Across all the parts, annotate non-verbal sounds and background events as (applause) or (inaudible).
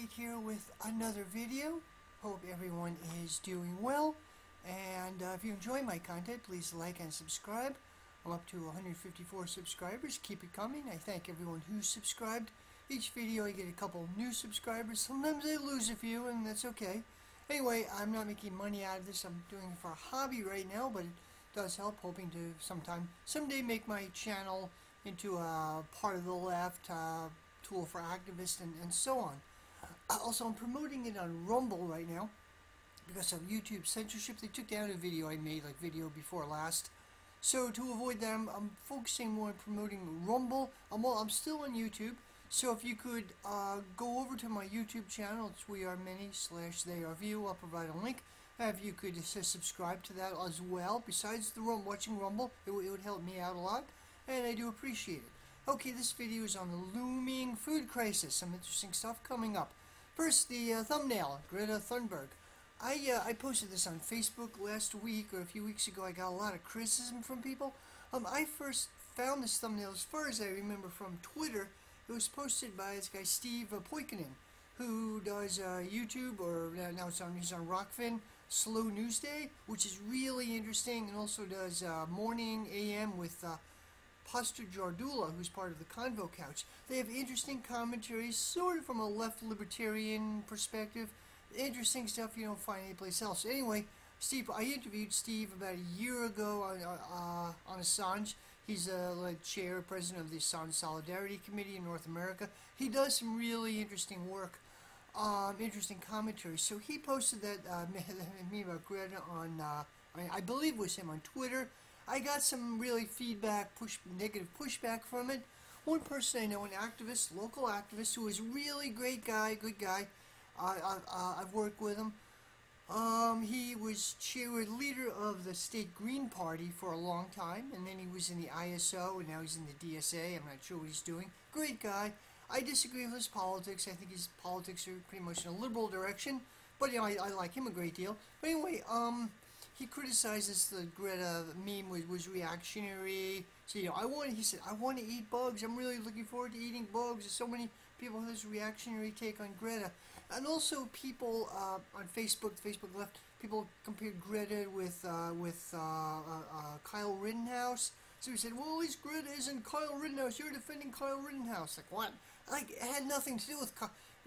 Kate here with another video. Hope everyone is doing well. And uh, if you enjoy my content, please like and subscribe. I'm up to 154 subscribers. Keep it coming. I thank everyone who's subscribed. Each video I get a couple new subscribers. Sometimes I lose a few, and that's okay. Anyway, I'm not making money out of this. I'm doing it for a hobby right now, but it does help. Hoping to sometime, someday make my channel into a part of the left, uh, tool for activists, and, and so on. Uh, also, I'm promoting it on Rumble right now because of YouTube censorship. They took down a video I made, like video before last. So to avoid that, I'm, I'm focusing more on promoting Rumble. I'm, all, I'm still on YouTube. So if you could uh, go over to my YouTube channel, it's We Are Many slash They Are Few. I'll provide a link. If you could subscribe to that as well, besides the room watching Rumble, it, it would help me out a lot, and I do appreciate it. Okay, this video is on the looming food crisis. Some interesting stuff coming up. First, the uh, thumbnail, Greta Thunberg. I uh, I posted this on Facebook last week or a few weeks ago. I got a lot of criticism from people. Um, I first found this thumbnail, as far as I remember, from Twitter. It was posted by this guy Steve uh, Poikonen, who does uh, YouTube or uh, now it's on he's on Rokfin Slow News Day, which is really interesting, and also does uh, Morning AM with. Uh, Pastor Jardula, who's part of the Convo Couch. They have interesting commentaries, sort of from a left libertarian perspective. Interesting stuff you don't find anyplace else. Anyway, Steve, I interviewed Steve about a year ago on, uh, on Assange. He's a like, chair, president of the Assange Solidarity Committee in North America. He does some really interesting work, um, interesting commentary. So he posted that uh, (laughs) me about Greta on, uh, I believe it was him on Twitter. I got some really feedback, push negative pushback from it. One person I know, an activist, local activist, who is really great guy, good guy. I, I, I've worked with him. Um, he was chair leader of the state Green Party for a long time, and then he was in the ISO, and now he's in the DSA. I'm not sure what he's doing. Great guy. I disagree with his politics. I think his politics are pretty much in a liberal direction, but you know, I, I like him a great deal. But anyway, um, he criticizes the Greta meme was, was reactionary. So you know, I want. He said, I want to eat bugs. I'm really looking forward to eating bugs. There's so many people have this reactionary take on Greta, and also people uh, on Facebook, Facebook left. People compared Greta with uh, with uh, uh, uh, Kyle Rittenhouse. So he said, well, at least Greta isn't Kyle Rittenhouse. You're defending Kyle Rittenhouse. Like, what? Like, it had nothing to do with...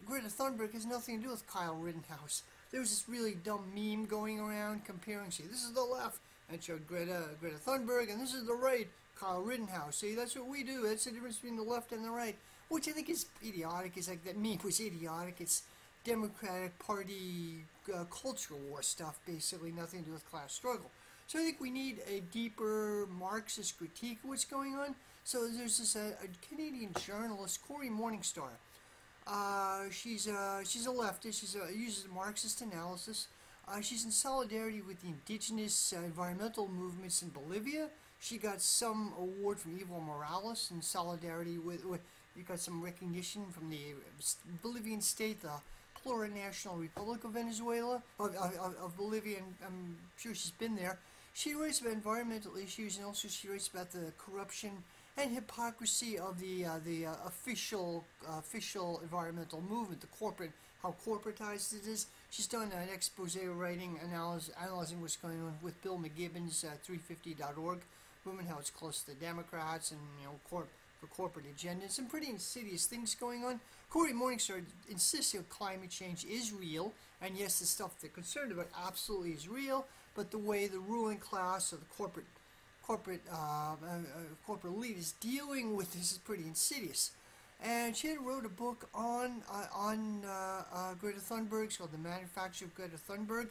Greta Thunberg It has nothing to do with Kyle Rittenhouse there was this really dumb meme going around comparing, see, this is the left, and showed Greta, Greta Thunberg, and this is the right, Kyle Rittenhouse. See, that's what we do. That's the difference between the left and the right, which I think is idiotic. It's like that meme was idiotic. It's Democratic Party uh, culture war stuff, basically, nothing to do with class struggle. So I think we need a deeper Marxist critique of what's going on. So there's this uh, Canadian journalist, Cory Morningstar, uh, she's a, she's a leftist. She uses Marxist analysis. Uh, she's in solidarity with the indigenous uh, environmental movements in Bolivia. She got some award from Evo Morales in solidarity with, with you got some recognition from the Bolivian state, the Plurinational Republic of Venezuela, of, of, of Bolivia, and I'm sure she's been there. She writes about environmental issues and also she writes about the corruption and hypocrisy of the uh, the uh, official uh, official environmental movement, the corporate how corporatized it is. She's done an expose writing analysis, analyzing what's going on with Bill McKibben's 350.org movement, how it's close to the Democrats and you know corp for corporate agendas. Some pretty insidious things going on. Cory Morningstar insists that climate change is real, and yes, the stuff they're concerned about absolutely is real, but the way the ruling class or the corporate corporate uh, uh, uh, corporate elite is dealing with this is pretty insidious. And she wrote a book on uh, on uh, uh, Greta Thunberg. It's called The Manufacture of Greta Thunberg.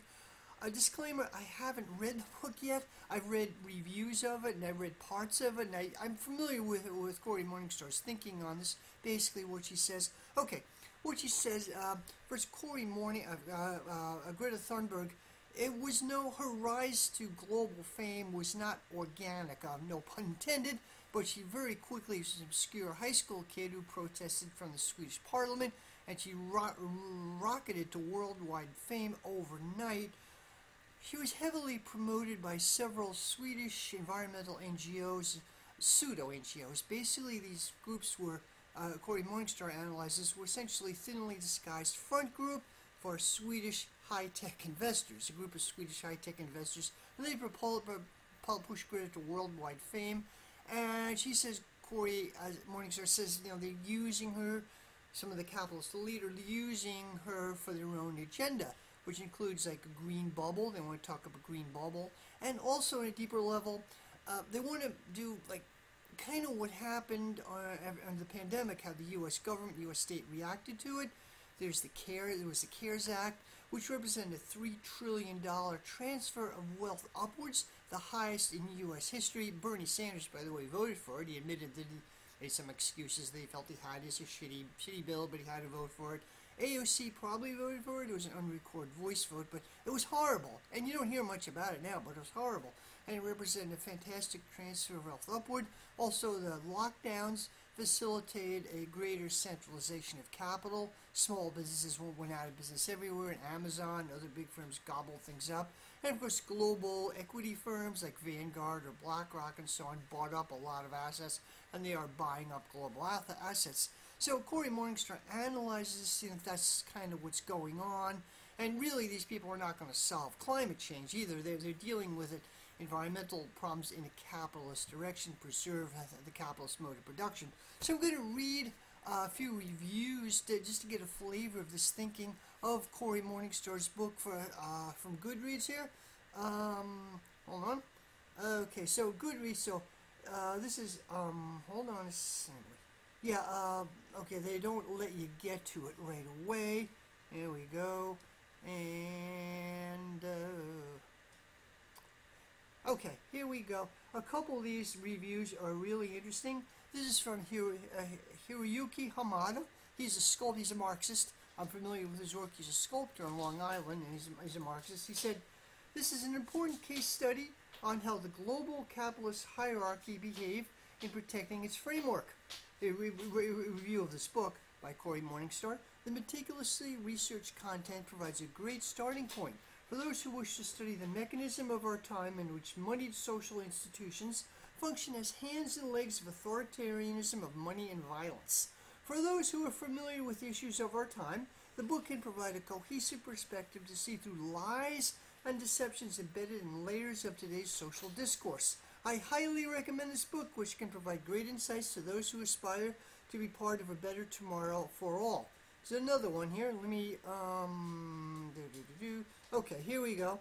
A disclaimer: I haven't read the book yet. I've read reviews of it and I've read parts of it, and I, am familiar with it with Cory Morningstar's thinking on this. Basically, what she says. Okay, what she says. first, Cory Morning, Greta Thunberg it was no her rise to global fame was not organic, uh, no pun intended, but she very quickly was an obscure high school kid who protested from the Swedish parliament, and she ro rocketed to worldwide fame overnight. She was heavily promoted by several Swedish environmental NGOs, pseudo NGOs. Basically, these groups were uh, Cory Morningstar analyzes, were essentially thinly disguised front group for Swedish high-tech investors, a group of Swedish high-tech investors, and they propelled, push Greta to worldwide fame. And she says, Cory Morningstar says, you know, they're using her, some of the capitalist are using her for their own agenda, which includes like a green bubble. They want to talk about green bubble, and also on a deeper level, uh, they want to do like kind of what happened on, the pandemic, how the U.S. government, U.S. state reacted to it. There's the CARE, there was the CARES Act, which represented a $3 trillion transfer of wealth upwards, the highest in U.S. history. Bernie Sanders, by the way, voted for it. He admitted that he made some excuses that he felt he had. It's a shitty, shitty bill, but he had to vote for it. AOC probably voted for it. It was an unrecorded voice vote, but it was horrible. And you don't hear much about it now, but it was horrible. And it represented a fantastic transfer of wealth upward. Also, the lockdowns facilitated a greater centralization of capital. Small businesses went out of business everywhere, and Amazon and other big firms gobbled things up. And of course, global equity firms like Vanguard or BlackRock and so on bought up a lot of assets, and they are buying up global assets. So Cory Morningstar analyzes, you know, that's kind of what's going on. And really, these people are not going to solve climate change either. They're, they're dealing with it environmental problems in a capitalist direction, preserve the capitalist mode of production. So I'm going to read a few reviews to, just to get a flavor of this thinking of Cory Morningstar's book for uh, from Goodreads here. Um, hold on. Okay, so Goodreads. So uh, this is um, hold on a second. Yeah. Uh, okay, they don't let you get to it right away. Here we go. And Okay, here we go. A couple of these reviews are really interesting. This is from uh, Hiroyuki Hamada. He's a sculptor, he's a Marxist. I'm familiar with his work. He's a sculptor on Long Island, and he's a, he's a Marxist. He said, This is an important case study on how the global capitalist hierarchy behave in protecting its framework. A re re review of this book by Cory Morningstar. The meticulously researched content provides a great starting point for those who wish to study the mechanism of our time in which moneyed social institutions function as hands and legs of authoritarianism of money and violence. For those who are familiar with issues of our time, the book can provide a cohesive perspective to see through lies and deceptions embedded in layers of today's social discourse. I highly recommend this book, which can provide great insights to those who aspire to be part of a better tomorrow for all. There's another one here. Let me, um, do, do, do, Okay, here we go.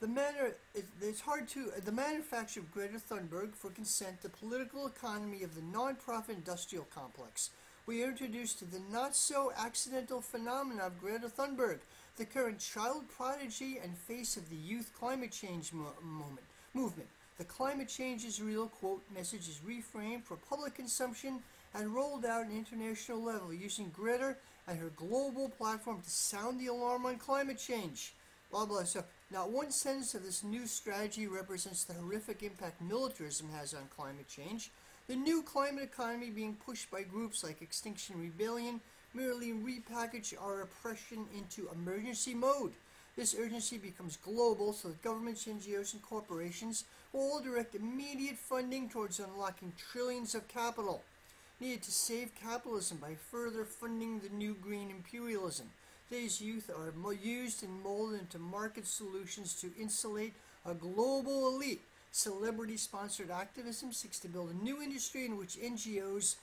The manner, it, it's hard to, the manufacture of Greta Thunberg for consent, the political economy of the non-profit industrial complex. We are introduced to the not-so-accidental phenomena of Greta Thunberg, the current child prodigy and face of the youth climate change mo moment, movement. The climate change is real, quote, message is reframed for public consumption and rolled out at an international level using Greta and her global platform to sound the alarm on climate change blah blah. So not one sentence of this new strategy represents the horrific impact militarism has on climate change. The new climate economy being pushed by groups like Extinction Rebellion merely repackage our oppression into emergency mode. This urgency becomes global so that governments, NGOs, and corporations will all direct immediate funding towards unlocking trillions of capital needed to save capitalism by further funding the new green imperialism. Today's youth are used and molded into market solutions to insulate a global elite. Celebrity sponsored activism seeks to build a new industry in which NGOs,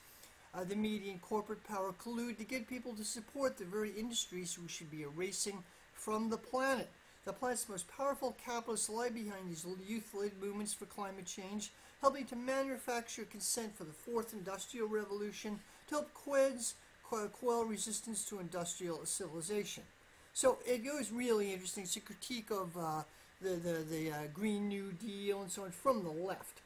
uh, the media, and corporate power collude to get people to support the very industries we should be erasing from the planet. The planet's most powerful capitalists lie behind these youth led movements for climate change, helping to manufacture consent for the fourth industrial revolution to help Queds quell resistance to industrial civilization. So it goes really interesting. It's a critique of uh, the, the, the uh, Green New Deal and so on from the left.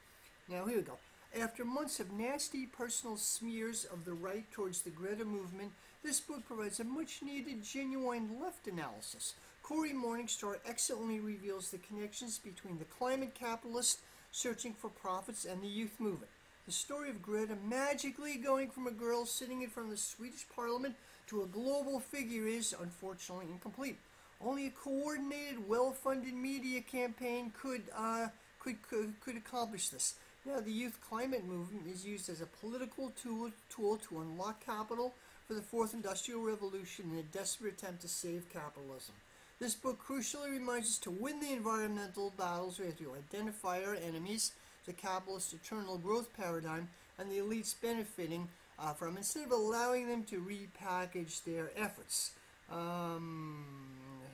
Now, here we go. After months of nasty personal smears of the right towards the Greta movement, this book provides a much needed, genuine left analysis. Cory Morningstar excellently reveals the connections between the climate capitalist searching for profits and the youth movement. The story of Greta magically going from a girl sitting in front of the Swedish parliament to a global figure is, unfortunately, incomplete. Only a coordinated, well-funded media campaign could, uh, could, could, could accomplish this. Now, the youth climate movement is used as a political tool, tool to unlock capital for the fourth industrial revolution in a desperate attempt to save capitalism. This book crucially reminds us to win the environmental battles, we have to identify our enemies, the capitalist eternal growth paradigm, and the elites benefiting uh, from, instead of allowing them to repackage their efforts. Um,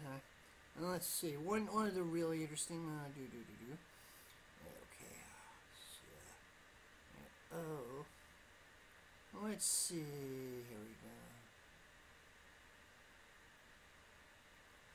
uh, let's see, one, one of the really interesting, uh, do, do, do, do. Okay, so, oh, let's see, here we go.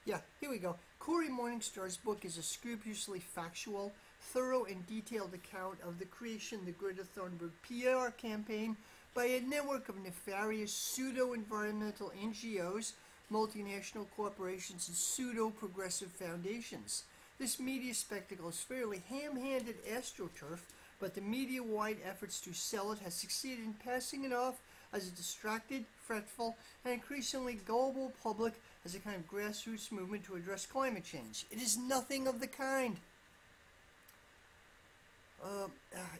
Yeah, here we go. Cory Morningstar's book is a scrupulously factual, thorough, and detailed account of the creation of the Greta Thunberg PR campaign by a network of nefarious pseudo-environmental NGOs, multinational corporations, and pseudo-progressive foundations. This media spectacle is fairly ham-handed astroturf, but the media-wide efforts to sell it has succeeded in passing it off as a distracted, fretful, and increasingly gullible public as a kind of grassroots movement to address climate change. It is nothing of the kind. Uh,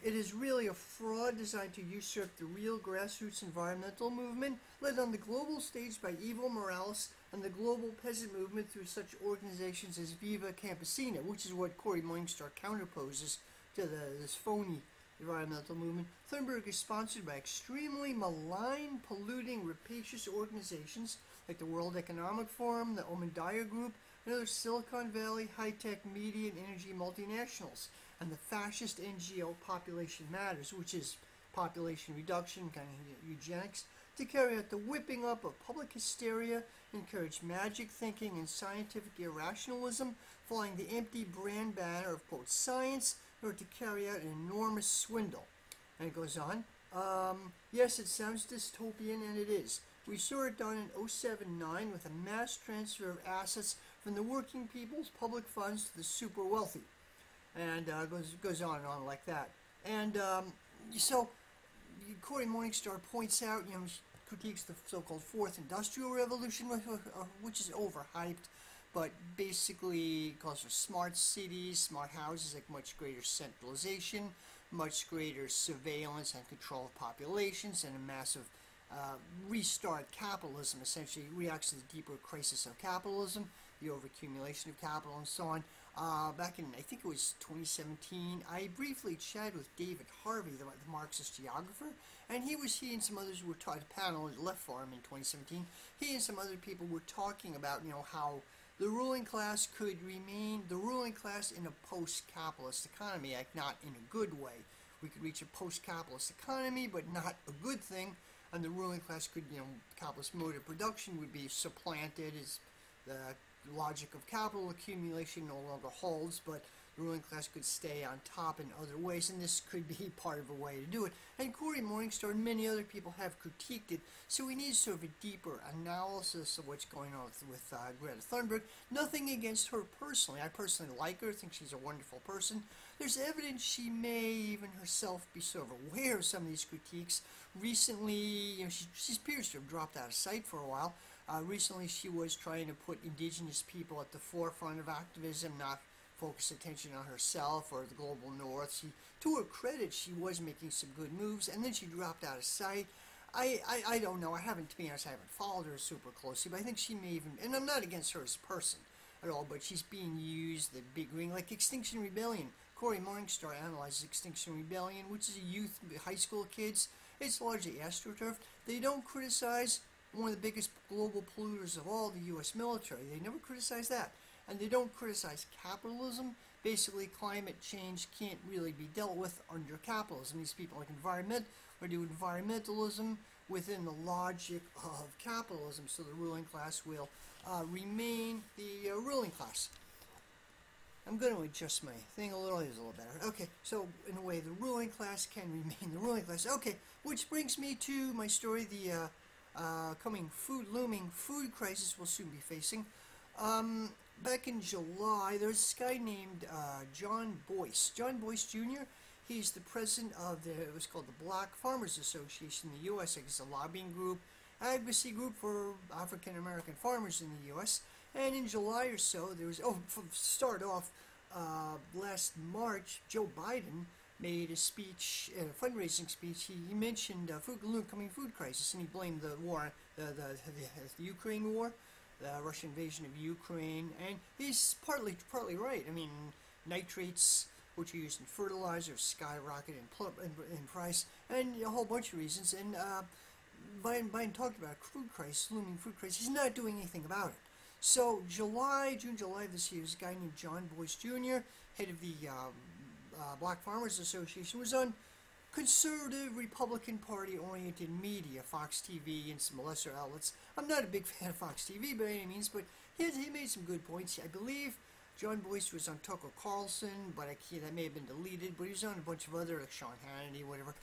it is really a fraud designed to usurp the real grassroots environmental movement led on the global stage by Evo Morales and the global peasant movement through such organizations as Viva Campesina, which is what Cory Morningstar counterposes to the, this phony environmental movement. Thunberg is sponsored by extremely malign, polluting, rapacious organizations like the World Economic Forum, the Omidyar Group, and other Silicon Valley high-tech media and energy multinationals, and the fascist NGO Population Matters, which is population reduction, kind of eugenics, to carry out the whipping up of public hysteria, encourage magic thinking and scientific irrationalism, flying the empty brand banner of, quote, science, in order to carry out an enormous swindle. And it goes on, um, yes, it sounds dystopian, and it is. We saw it done in 07-9 with a mass transfer of assets from the working people's public funds to the super wealthy. And uh, goes, goes on and on like that. And um, so, Cory Morningstar points out, you know, critiques the so-called fourth industrial revolution, which is overhyped, but basically calls for smart cities, smart houses, like much greater centralization, much greater surveillance and control of populations, and a massive uh, restart capitalism, essentially reacts to the deeper crisis of capitalism, the overaccumulation of capital, and so on. Uh, back in, I think it was 2017, I briefly chatted with David Harvey, the, the Marxist geographer, and he was, he and some others were taught a panel at Left Forum in 2017. He and some other people were talking about, you know, how the ruling class could remain the ruling class in a post-capitalist economy, like not in a good way. We could reach a post-capitalist economy, but not a good thing and the ruling class could, you know, capitalist mode of production would be supplanted as the logic of capital accumulation no longer holds, but ruling class could stay on top in other ways, and this could be (laughs) part of a way to do it. And Cory Morningstar and many other people have critiqued it, so we need sort of a deeper analysis of what's going on with, with uh, Greta Thunberg. Nothing against her personally. I personally like her, I think she's a wonderful person. There's evidence she may even herself be sort of aware of some of these critiques. Recently, you know, she, she appears to have dropped out of sight for a while. Uh, recently, she was trying to put indigenous people at the forefront of activism, not focus attention on herself or the global north. She, to her credit, she was making some good moves, and then she dropped out of sight. I, I, I don't know. I haven't, to be honest, I haven't followed her super closely, but I think she may even, and I'm not against her as a person at all, but she's being used, the big ring, like Extinction Rebellion. Cory Morningstar analyzes Extinction Rebellion, which is a youth, high school kids. It's largely astroturf. They don't criticize one of the biggest global polluters of all, the U.S. military. They never criticize that and they don't criticize capitalism. Basically, climate change can't really be dealt with under capitalism. These people like environment or do environmentalism within the logic of capitalism, so the ruling class will uh, remain the uh, ruling class. I'm going to adjust my thing a little, it's a little better. Okay, so in a way, the ruling class can (laughs) remain the ruling class. Okay, which brings me to my story, the uh, uh coming food, looming food crisis we'll soon be facing. Um, back in July, there's this guy named uh, John Boyce. John Boyce Jr., he's the president of the, it was called the Black Farmers Association in the U.S. It's a lobbying group, advocacy group for African American farmers in the U.S. And in July or so, there was, oh, start off, uh, last March, Joe Biden made a speech, a fundraising speech. He, he mentioned uh, food, coming food crisis, and he blamed the war, the, the, the, the Ukraine war, the Russian invasion of Ukraine, and he's partly partly right. I mean, nitrates, which are used in fertilizer, skyrocket in, in, in, price, and a whole bunch of reasons. And uh, Biden, Biden talked about food crisis, looming food crisis. He's not doing anything about it. So July, June, July of this year, this guy named John Boyce Jr., head of the um, uh, Black Farmers Association, was on conservative Republican Party oriented media, Fox TV and some lesser outlets. I'm not a big fan of Fox TV by any means, but he, he made some good points. I believe John Boyce was on Tucker Carlson, but I can't, that may have been deleted, but he was on a bunch of other, like Sean Hannity, whatever.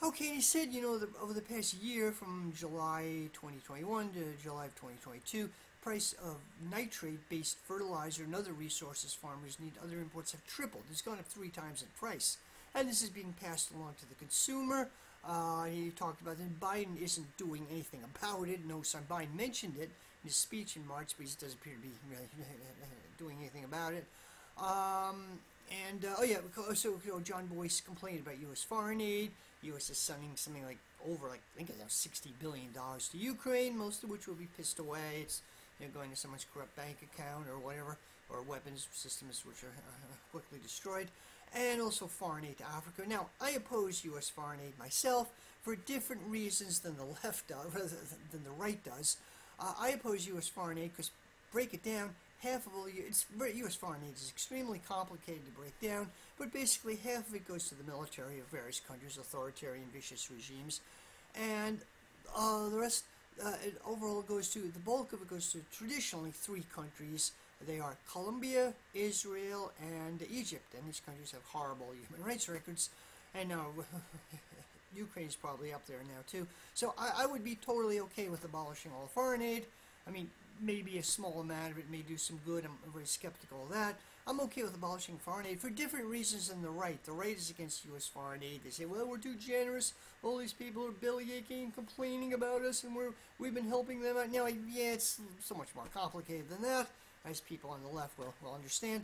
Okay, he said, you know, the, over the past year, from July 2021 to July of 2022, price of nitrate-based fertilizer and other resources farmers need, other imports have tripled. It's gone up three times in price. And this is being passed along to the consumer. Uh, he talked about that Biden isn't doing anything about it. No, son, Biden mentioned it in his speech in March, but he doesn't appear to be really (laughs) doing anything about it. Um, and uh, oh yeah, so you know, John Boyce complained about U.S. foreign aid. U.S. is sending something like over, like I think it's sixty billion dollars to Ukraine, most of which will be pissed away. It's you know, going to someone's corrupt bank account or whatever, or weapons systems which are uh, quickly destroyed, and also foreign aid to Africa. Now, I oppose U.S. foreign aid myself for different reasons than the left (laughs) does, rather than the right does. Uh, I oppose U.S. foreign aid because break it down half of all it's U.S. foreign aid is extremely complicated to break down, but basically half of it goes to the military of various countries, authoritarian, vicious regimes, and uh, the rest, uh, it overall goes to the bulk of it goes to traditionally three countries. They are Colombia, Israel, and Egypt, and these countries have horrible human rights records. And now uh, (laughs) Ukraine is probably up there now too. So I, I would be totally okay with abolishing all foreign aid. I mean, maybe a small amount of it may do some good. I'm very skeptical of that. I'm okay with abolishing foreign aid for different reasons than the right. The right is against U.S. foreign aid. They say, well, we're too generous. All these people are bellyaching and complaining about us, and we're, we've been helping them out. Now, yeah, it's so much more complicated than that, as people on the left will, will understand.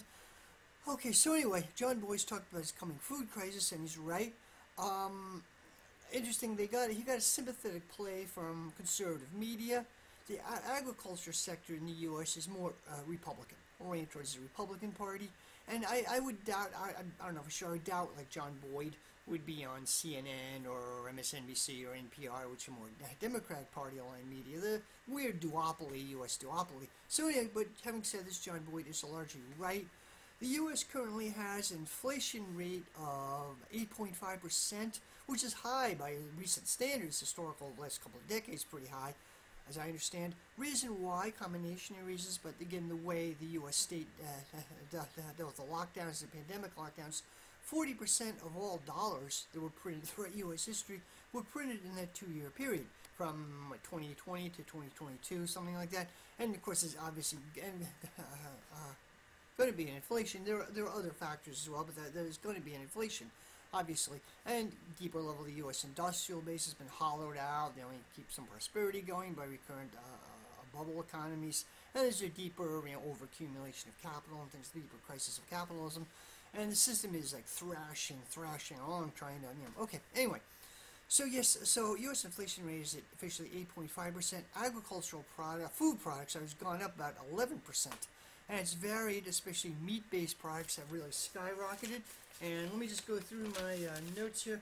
Okay, so anyway, John Boyce talked about his coming food crisis, and he's right. Um, interesting, they got he got a sympathetic play from conservative media the agriculture sector in the U.S. is more uh, Republican, oriented towards the Republican Party. And I, I would doubt, I, I don't know for sure, I doubt like John Boyd would be on CNN or MSNBC or NPR, which are more Democratic Party aligned media. The weird duopoly, U.S. duopoly. So, yeah, but having said this, John Boyd is largely right. The U.S. currently has an inflation rate of 8.5%, which is high by recent standards, historical last couple of decades, pretty high as I understand. Reason why, combination of reasons, but again, the way the U.S. state uh, (laughs) dealt with the lockdowns, the pandemic lockdowns, 40% of all dollars that were printed throughout U.S. history were printed in that two-year period, from 2020 to 2022, something like that. And of course, there's obviously and, (laughs) uh, uh, going to be an inflation. There are, there are other factors as well, but there's going to be an inflation obviously. And deeper level, the U.S. industrial base has been hollowed out. They only keep some prosperity going by recurrent uh, uh, bubble economies. And there's a deeper you know, overaccumulation of capital and things, deeper crisis of capitalism. And the system is like thrashing, thrashing along, trying to, you know, okay, anyway. So yes, so U.S. inflation rate is at officially 8.5%. Agricultural product, food products has gone up about 11%. And it's varied, especially meat-based products have really skyrocketed. And let me just go through my uh, notes here.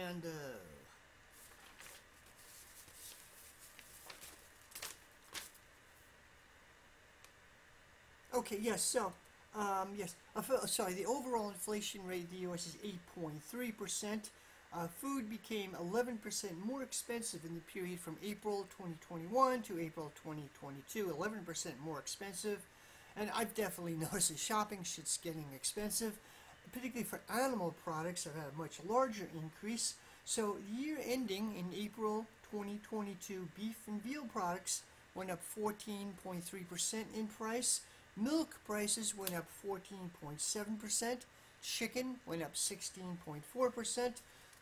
And, uh, Okay, yes, so, um, yes, uh, sorry, the overall inflation rate in the U.S. is 8.3%. Uh, food became 11% more expensive in the period from April 2021 to April 2022. 11% more expensive. And I've definitely (laughs) noticed that shopping shit's getting expensive, particularly for animal products. I've had a much larger increase. So year ending in April 2022, beef and veal products went up 14.3% in price. Milk prices went up 14.7%. Chicken went up 16.4%.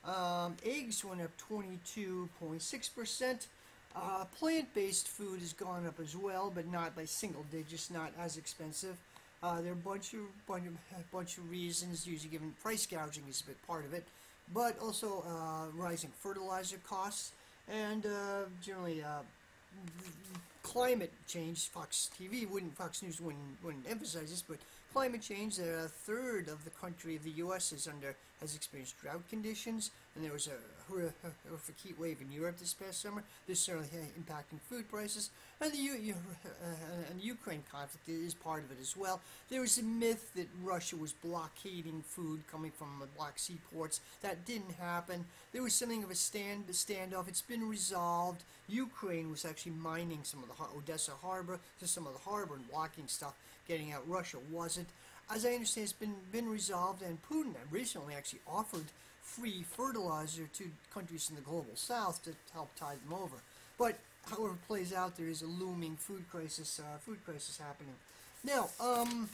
Um, eggs went up 22.6%. Uh, plant-based food has gone up as well, but not by single digits, not as expensive. Uh, there are a bunch of, bunch of, (laughs) bunch of reasons, usually given price gouging is a bit part of it, but also uh, rising fertilizer costs and uh, generally uh, climate change. Fox TV wouldn't, Fox News wouldn't, wouldn't emphasize this, but climate change. Uh, a third of the country of the U.S. is under has experienced drought conditions, and there was a horrific heat wave in Europe this past summer. This certainly impacting food prices, and the, U- uh, and the Ukraine conflict is part of it as well. There was a myth that Russia was blockading food coming from the Black Sea ports. That didn't happen. There was something of a stand standoff. It's been resolved. Ukraine was actually mining some of the Odessa harbor, just some of the harbor and blocking stuff getting out. Russia wasn't. As I understand, it's been been resolved, and Putin recently actually offered free fertilizer to countries in the global south to help tide them over. But however it plays out, there is a looming food crisis, uh, food crisis happening. Now, um,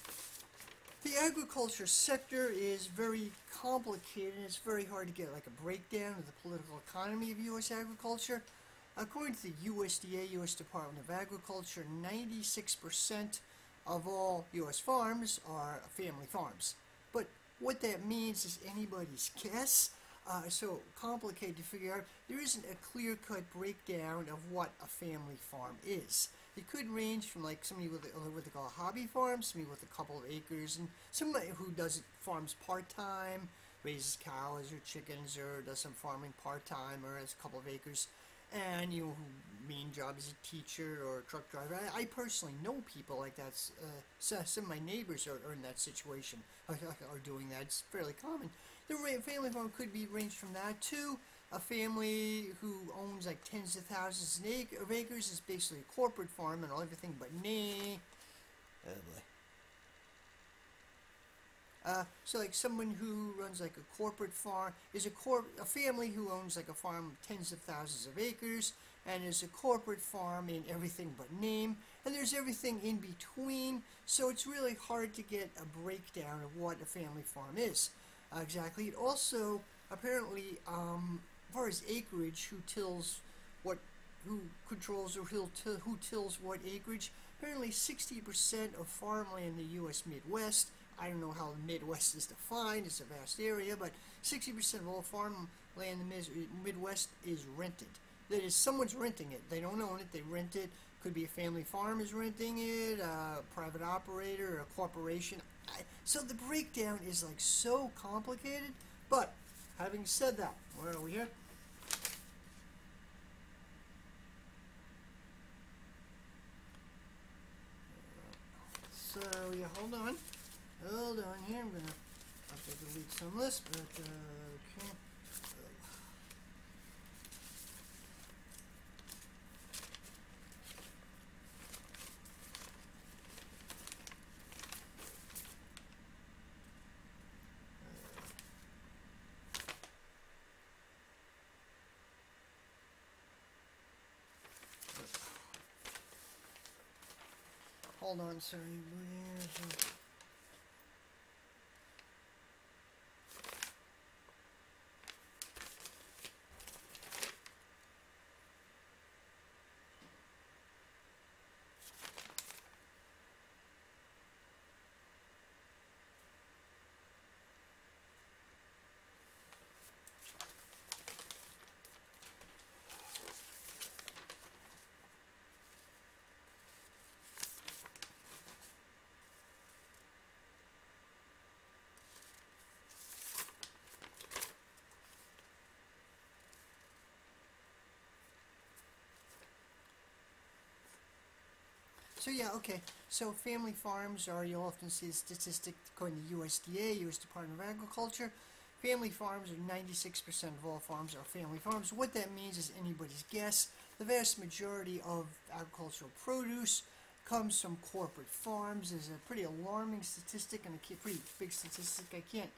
the agriculture sector is very complicated. And it's very hard to get like a breakdown of the political economy of U.S. agriculture. According to the USDA, U.S. Department of Agriculture, 96% of all U.S. farms are family farms. But what that means is anybody's guess. Uh, so complicated to figure out. There isn't a clear-cut breakdown of what a family farm is. It could range from like somebody with what they call a hobby farm, somebody with a couple of acres, and somebody who does farms part-time, raises cows or chickens, or does some farming part-time, or has a couple of acres and you know, main job as a teacher or a truck driver. I, I personally know people like that. Uh, so some of my neighbors are, are in that situation, (laughs) are, are doing that. It's fairly common. The family farm could be ranged from that to a family who owns like tens of thousands of acres is basically a corporate farm and all everything but nay. Oh boy. Uh, so like someone who runs like a corporate farm is a corp a family who owns like a farm of tens of thousands of acres and is a corporate farm in everything but name and there's everything in between so it's really hard to get a breakdown of what a family farm is uh, exactly. It also apparently um, as far as acreage who tills what who controls or who, who tills what acreage apparently 60% of farmland in the US Midwest I don't know how the Midwest is defined, it's a vast area, but 60% of all farmland in the Midwest is rented. That is, someone's renting it. They don't own it, they rent it. Could be a family farm is renting it, a private operator, a corporation. I, so the breakdown is like so complicated, but having said that, where are we here? So, yeah, hold on. Hold on here, I'm gonna have to delete some of this, but uh, okay. Hold on, sorry. So yeah, okay. So family farms are, you'll often see a statistic according to USDA, U.S. Department of Agriculture. Family farms are 96% of all farms are family farms. What that means is anybody's guess. The vast majority of agricultural produce comes from corporate farms. Is a pretty alarming statistic and a pretty big statistic. I can't,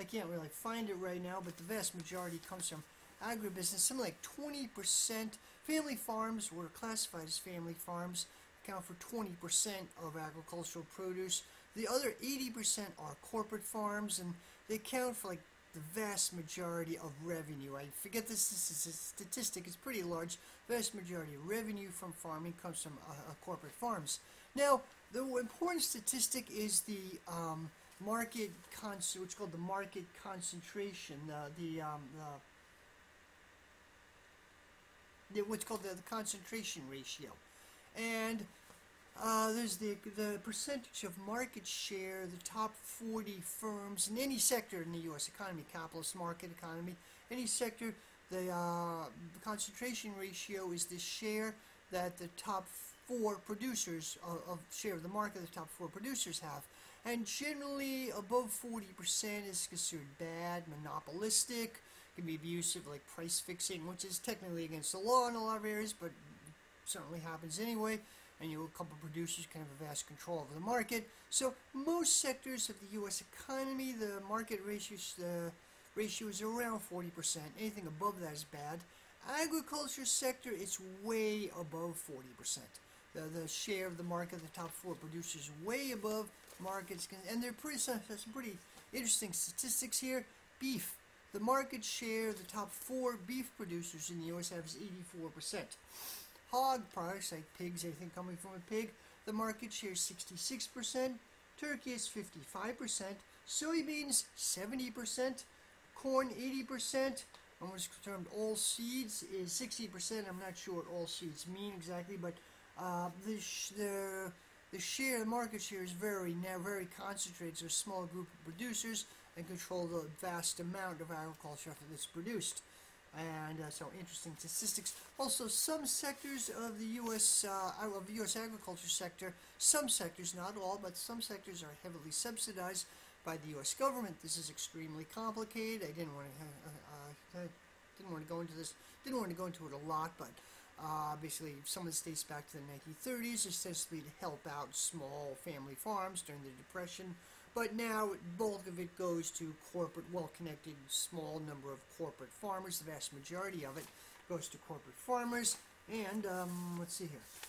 I can't really find it right now, but the vast majority comes from agribusiness. Something like 20% family farms were classified as family farms account for 20% of agricultural produce. The other 80% are corporate farms, and they account for like the vast majority of revenue. I forget this, this is a statistic, it's pretty large. Vast majority of revenue from farming comes from uh, uh, corporate farms. Now, the important statistic is the um, market con- what's called the market concentration, uh, the um, the, the what's called the, the concentration ratio, and uh, there's the the percentage of market share the top 40 firms in any sector in the U.S. economy, capitalist market economy, any sector. The, uh, concentration ratio is the share that the top four producers of, of share of the market the top four producers have. And generally, above 40% is considered bad, monopolistic, can be abusive, like price fixing, which is technically against the law in a lot of areas, but certainly happens anyway. And you know, a couple producers can have a vast control over the market. So most sectors of the U.S. economy, the market ratio, uh, ratio is around 40%. Anything above that is bad. Agriculture sector, it's way above 40%. The, the share of the market, the top four producers, way above markets, and they're pretty some, some pretty interesting statistics here. Beef, the market share of the top four beef producers in the U.S. has 84%. Hog products like pigs, anything coming from a pig, the market share is 66%. Turkey is 55%. Soybeans 70%. Corn 80%. What's termed all seeds is 60%. I'm not sure what all seeds mean exactly, but uh, the, the the share, the market share is very now very concentrated. So a small group of producers and control the vast amount of agriculture that's produced. And uh, so interesting statistics. Also, some sectors of the U.S. Uh, of the U.S. agriculture sector, some sectors, not all, but some sectors are heavily subsidized by the U.S. government. This is extremely complicated. I didn't want to uh, uh didn't want to go into this. Didn't want to go into it a lot, but uh, basically, some of this dates back to the 1930s, ostensibly to help out small family farms during the Depression. But now, bulk of it goes to corporate, well-connected, small number of corporate farmers. The vast majority of it goes to corporate farmers. And um, let's see here.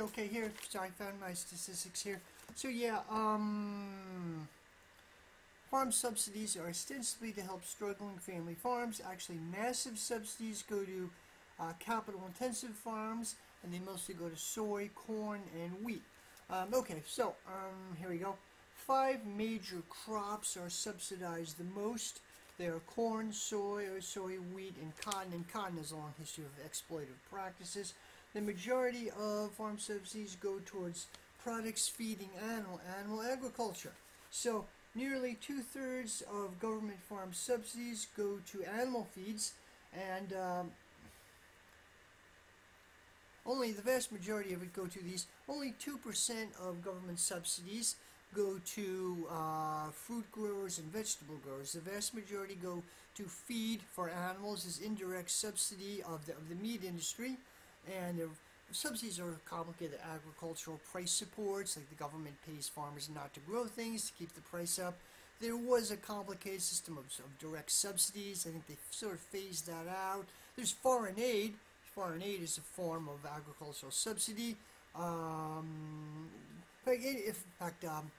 Okay, here, sorry, I found my statistics here. So yeah, um, farm subsidies are ostensibly to help struggling family farms. Actually, massive subsidies go to uh, capital-intensive farms, and they mostly go to soy, corn, and wheat. Um, okay, so um, here we go. Five major crops are subsidized the most. They are corn, soy, soy, wheat, and cotton. And cotton has a long history of exploitative practices. The majority of farm subsidies go towards products feeding animal, animal agriculture. So nearly two-thirds of government farm subsidies go to animal feeds and um, only the vast majority of it go to these. Only 2% of government subsidies go to uh, fruit growers and vegetable growers. The vast majority go to feed for animals as indirect subsidy of the, of the meat industry and the subsidies are complicated agricultural price supports, like the government pays farmers not to grow things to keep the price up. There was a complicated system of, of direct subsidies. I think they sort of phased that out. There's foreign aid. Foreign aid is a form of agricultural subsidy. Um, in fact, um,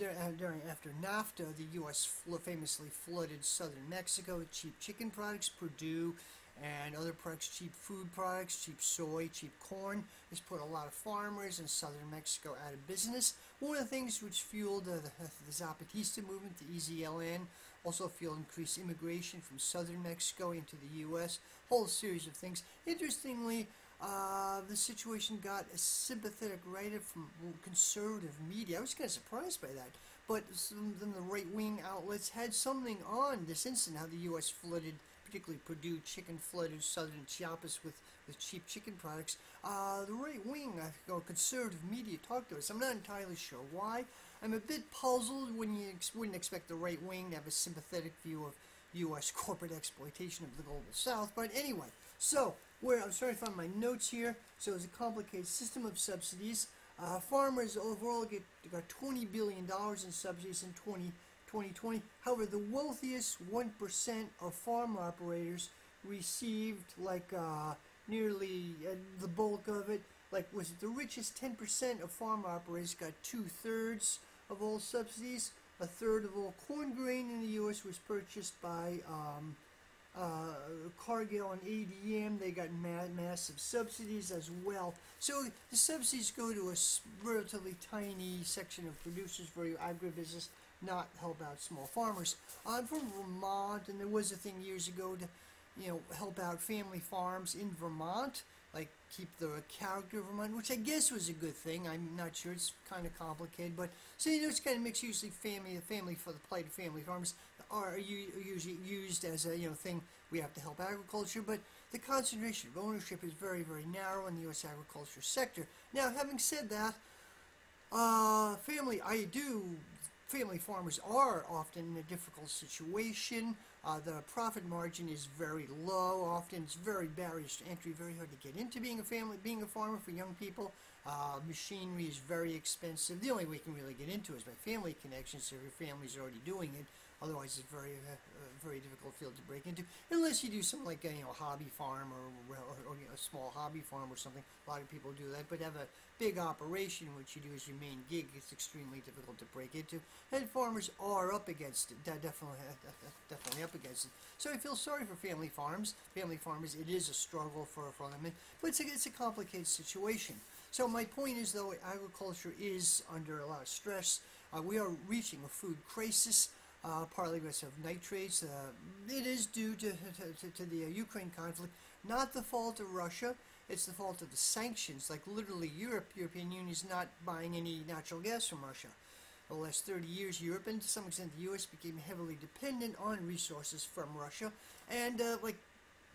uh, during after NAFTA, the U.S. famously flooded southern Mexico with cheap chicken products. Perdue and other products, cheap food products, cheap soy, cheap corn. This put a lot of farmers in southern Mexico out of business. One of the things which fueled the, the Zapatista movement, the EZLN, also fueled increased immigration from southern Mexico into the U.S. Whole series of things. Interestingly, uh, the situation got a sympathetic write-up from conservative media. I was kind of surprised by that. But some of the right-wing outlets had something on this incident, how the U.S. flooded particularly Perdue chicken flooded southern Chiapas with, with cheap chicken products. Uh, the right wing, or conservative media talk to us. I'm not entirely sure why. I'm a bit puzzled when you ex- wouldn't expect the right wing to have a sympathetic view of U.S. (laughs) corporate exploitation of the global South. But anyway, so where I'm starting to find my notes here. So it's a complicated system of subsidies. Uh, farmers overall get got 20 billion dollars in subsidies in 20, 2020. However, the wealthiest one percent of farm operators received like uh, nearly uh, the bulk of it. Like was it the richest 10% of farm operators got two thirds of all subsidies. A third of all corn grain in the U.S. was purchased by um, uh, Cargill and ADM. They got ma- massive subsidies as well. So the subsidies go to a relatively tiny section of producers for your agribusiness, not help out small farmers. I'm from Vermont, and there was a thing years ago to, you know, help out family farms in Vermont like keep the character of Vermont, which I guess was a good thing. I'm not sure; it's kind of complicated, but so you know, it's kind of mixed. Usually, family, the family for the plight of family farmers are usually used as a you know thing we have to help agriculture, but the concentration of ownership is very, very narrow in the U.S. agriculture sector. Now, having said that, uh, family, I do. Family farmers are often in a difficult situation. Uh, the profit margin is very low. Often it's very barriers to entry, very hard to get into being a family, being a farmer for young people. Uh, machinery is very expensive. The only way you can really get into it is by family connections. If your family's already doing it, otherwise it's very, uh, uh, very difficult field to break into. Unless you do something like a you know hobby farm or, or, or you know, a small hobby farm or something. A lot of people do that, but have a big operation which you do as your main gig. It's extremely difficult to break into, and farmers are up against it. Definitely, uh, definitely up against it. So I feel sorry for family farms, family farmers. It is a struggle for for them, but it's a, it's a complicated situation. So my point is, though, agriculture is under a lot of stress. Uh, we are reaching a food crisis, uh, partly because of nitrates. Uh, it is due to, to, to the uh, Ukraine conflict, not the fault of Russia. It's the fault of the sanctions. Like literally, Europe, European Union is not buying any natural gas from Russia. The last 30 years, Europe and to some extent the U.S. became heavily dependent on resources from Russia, and uh, like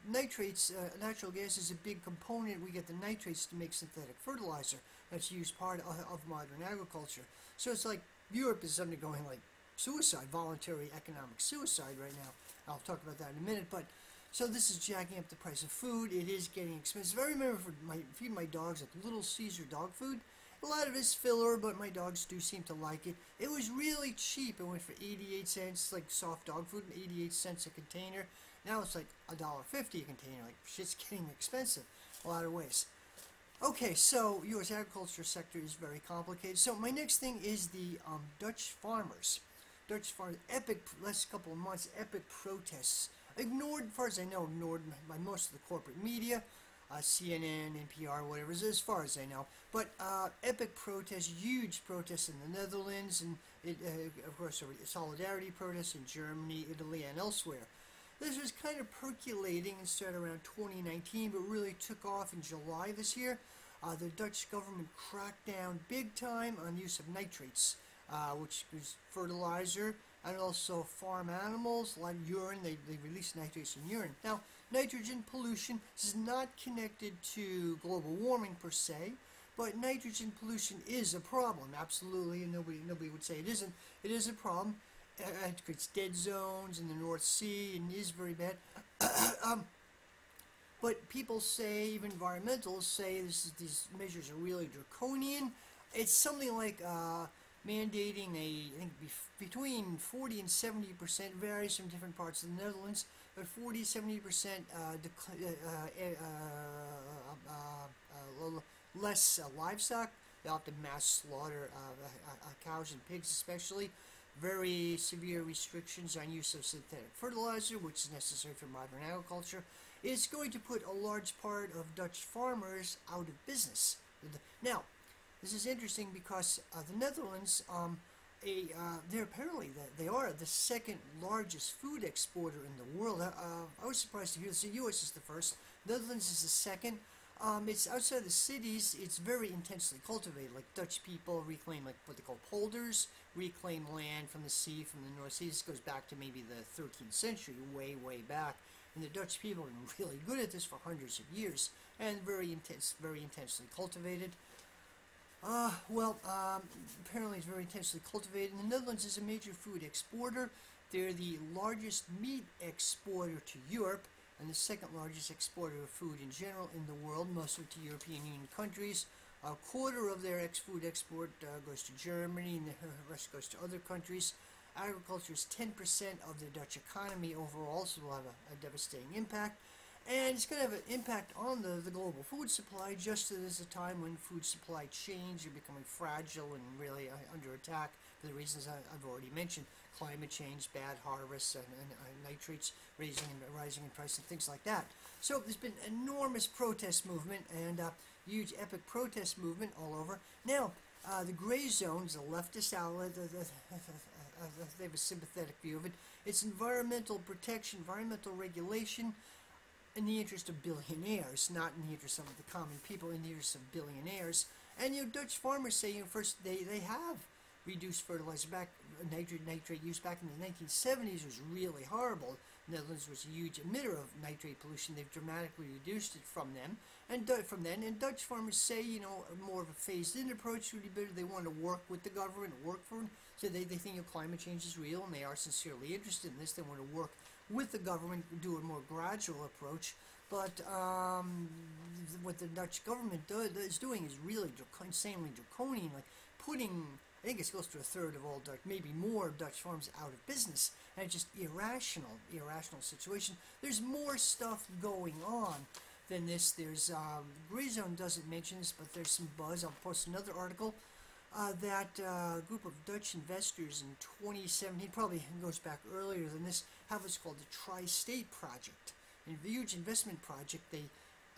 nitrates, uh, natural gas is a big component. We get the nitrates to make synthetic fertilizer. That's used part of, of modern agriculture. So it's like Europe is undergoing like suicide, voluntary economic suicide right now. I'll talk about that in a minute. But so this is jacking up the price of food. It is getting expensive. I remember for my feed my dogs like Little Caesar dog food. A lot of it's filler, but my dogs do seem to like it. It was really cheap. It went for 88 cents, like soft dog food, 88 cents a container. Now it's like a dollar fifty a container. Like shit's getting expensive, a lot of ways. Okay, so U.S. agriculture sector is very complicated. So my next thing is the um, Dutch farmers. Dutch farmers, epic last couple of months, epic protests. Ignored, as far as I know, ignored by most of the corporate media, uh, CNN, NPR, whatever, as far as I know. But uh, epic protests, huge protests in the Netherlands, and it, uh, of course, solidarity protests in Germany, Italy, and elsewhere. This was kind of percolating and started around 2019, but really took off in July this year. Uh, the Dutch government cracked down big time on use of nitrates, uh, which is fertilizer, and also farm animals, like urine. They, they release nitrates in urine. Now, nitrogen pollution is not connected to global warming per se, but nitrogen pollution is a problem, absolutely, and nobody, nobody would say it isn't. It is a problem uh, it creates dead zones in the North Sea and is very bad. (coughs) um, but people say, even environmentalists say, this is, these measures are really draconian. It's something like uh, mandating a, I think, bef- between 40 and 70 percent varies from different parts of the Netherlands, but 40 70 percent uh, uh, uh, uh, less livestock. They to mass slaughter cows and pigs, especially very severe restrictions on use of synthetic fertilizer, which is necessary for modern agriculture, is going to put a large part of Dutch farmers out of business. Now, this is interesting because uh, the Netherlands, um, a, uh, they're apparently the, they are the second largest food exporter in the world. Uh, I was surprised to hear this. The U.S. is the first. Netherlands is the second. Um, it's outside the cities. It's very intensely cultivated. Like Dutch people reclaim like what they call polders, reclaim land from the sea, from the North Sea. This goes back to maybe the 13th century, way, way back. And the Dutch people have been (laughs) really good at this for hundreds of years and very intense, very intensely cultivated. Uh, well, um, apparently it's very intensely cultivated. The Netherlands is a major food exporter. They're the largest meat exporter to Europe and the second largest exporter of food in general in the world, mostly to European Union countries. A quarter of their ex food export uh, goes to Germany, and the (laughs) rest goes to other countries. Agriculture is 10% of the Dutch economy overall, so it'll have a, a devastating impact. And it's going to have an impact on the, the global food supply just as a time when food supply chains are becoming fragile and really uh, under attack for the reasons I, have already mentioned climate change, bad harvests, and, and uh, nitrates raising and rising in price, and things like that. So there's been enormous protest movement and uh, huge epic protest movement all over. Now, uh, the gray zones, the leftist outlet, the, the, (laughs) they have a sympathetic view of it. It's environmental protection, environmental regulation in the interest of billionaires, not in the interest of the common people, in the interest of billionaires. And you know, Dutch farmers say, you know, first they, they have reduced fertilizer back, nitrate nitrate use back in the 1970s was really horrible. Netherlands was a huge emitter of nitrate pollution. They've dramatically reduced it from them and from then. And Dutch farmers say, you know, more of a phased-in approach would be better. They want to work with the government, work for them. So they, they think you know, climate change is real, and they are sincerely interested in this. They want to work with the government, do a more gradual approach. But um, what the Dutch government do, is doing is really insanely draconian, like putting I think it's close to a third of all Dutch, maybe more Dutch farms out of business. And it's just irrational, irrational situation. There's more stuff going on than this. There's, um, Gray Zone doesn't mention this, but there's some buzz. I'll post another article. Uh, that uh, group of Dutch investors in 2017, probably goes back earlier than this, have what's called the Tri-State Project. a huge investment project. They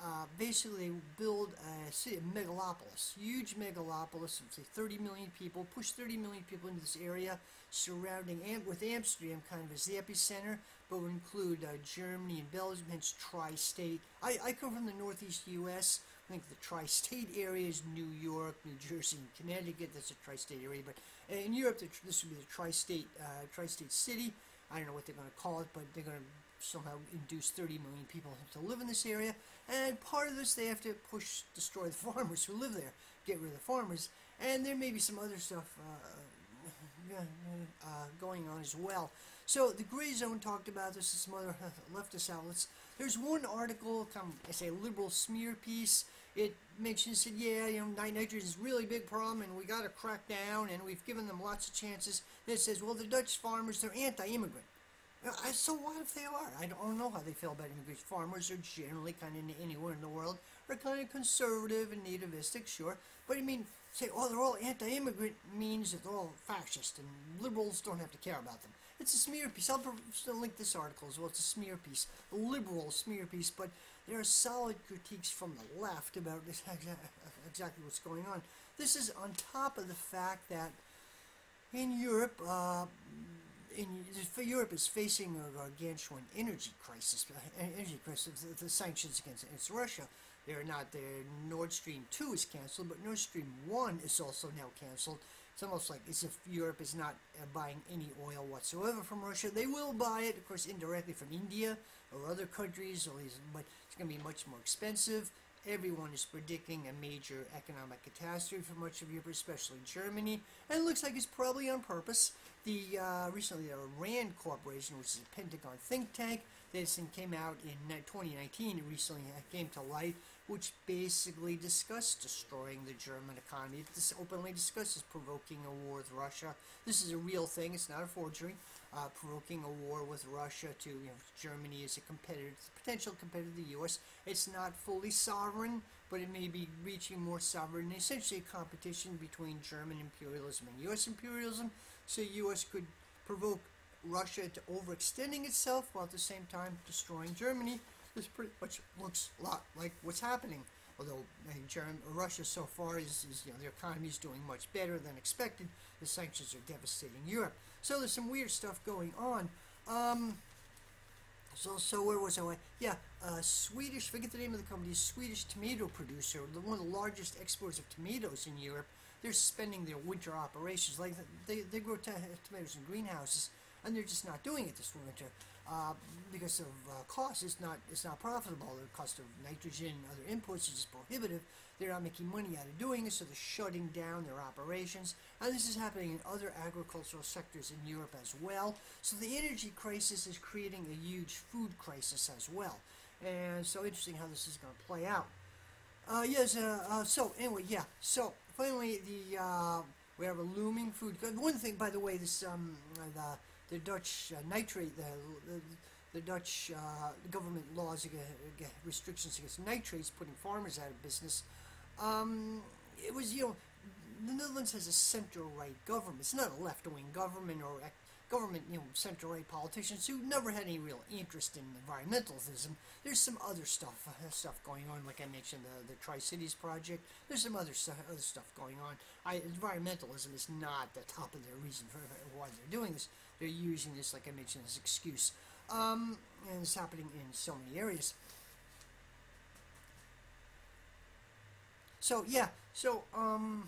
uh, basically build a city, a megalopolis, huge megalopolis of say 30 million people, push 30 million people into this area surrounding Am- with Amsterdam kind of as the epicenter, but would include uh, Germany and Belgium, hence tri-state. I, I come from the northeast U.S. I think the tri-state area is New York, New Jersey, and Connecticut. That's a tri-state area, but in Europe, this would be the tri-state uh, tri-state city. I don't know what they're going to call it, but they're going to somehow induce 30 million people to live in this area. And part of this, they have to push, destroy the (laughs) farmers who live there, get rid of the farmers. And there may be some other stuff uh, (laughs) uh, going on as well. So the Gray Zone talked about this some other leftist (laughs) outlets. There's one article, kind of, I say, liberal smear piece. It mentioned said, yeah, you know, nitrogen is a really big problem and we got to crack down and we've given them lots of chances. And it says, well, the Dutch farmers, they're anti-immigrant. I, So what if they are? I don't know how they feel about immigrants. Farmers are generally kind of anywhere in the world are kind of conservative and nativistic, sure. But I mean, say, oh, they're all anti-immigrant means that they're all fascist and liberals don't have to care about them. It's a smear piece. I'll link this article as well. It's a smear piece, a liberal smear piece, but there are solid critiques from the left about (laughs) exactly what's going on. This is on top of the fact that in Europe, uh, in, Europe is facing a gargantuan energy crisis. Uh, energy crisis. The, the sanctions against, against Russia. They're not there. Nord Stream 2 is canceled, but Nord Stream 1 is also now canceled. It's almost like as if Europe is not uh, buying any oil whatsoever from Russia. They will buy it, of course, indirectly from India or other countries, or these, but going to be much more expensive. Everyone is predicting a major economic catastrophe for much of Europe, especially Germany, and it looks like it's probably on purpose. The uh, recently the Rand Corporation, which is a Pentagon think tank, this thing came out in 2019. It recently came to light, which basically discussed destroying the German economy. This openly discusses provoking a war with Russia. This is a real thing. It's not a forgery. Uh, provoking a war with Russia to you know, Germany is a competitor, potential competitor to the U.S. It's not fully sovereign, but it may be reaching more sovereign. Essentially, a competition between German imperialism and U.S. imperialism. So, U.S. could provoke Russia into overextending itself while at the same time destroying Germany. This pretty much looks a lot like what's happening. Although Germany, Russia so far is, is, you know, their economy is doing much better than expected. The sanctions are devastating Europe. So there's some weird stuff going on. Um, so, so where was I? Yeah, uh, Swedish, forget the name of the company, Swedish tomato producer, one of the largest exporters of tomatoes in Europe. They're spending their winter operations, like they, they grow tomatoes in greenhouses and they're just not doing it this winter uh, because of uh, cost. It's not it's not profitable. The cost of nitrogen and other inputs is just prohibitive. They're not making money out of doing it, so they're shutting down their operations. And this is happening in other agricultural sectors in Europe as well. So the energy crisis is creating a huge food crisis as well. And so interesting how this is going to play out. Uh, yes. Uh, uh, so anyway, yeah. So finally, the we have a looming food. One thing, by the way, this um, the the Dutch uh, nitrate, the, the, the Dutch uh, government laws restrictions against nitrates, putting farmers out of business. Um, it was, you know, the Netherlands has a center-right government. It's not a left-wing government or government, you know, center-right politicians who never had any real interest in environmentalism. There's some other stuff, uh, stuff going on, like I mentioned, the, the Tri-Cities project. There's some other, other stuff going on. I, environmentalism is not the top of their reason for why they're doing this. They're using this, like I mentioned, as excuse. Um, and it's happening in so many areas. So, yeah, so, um,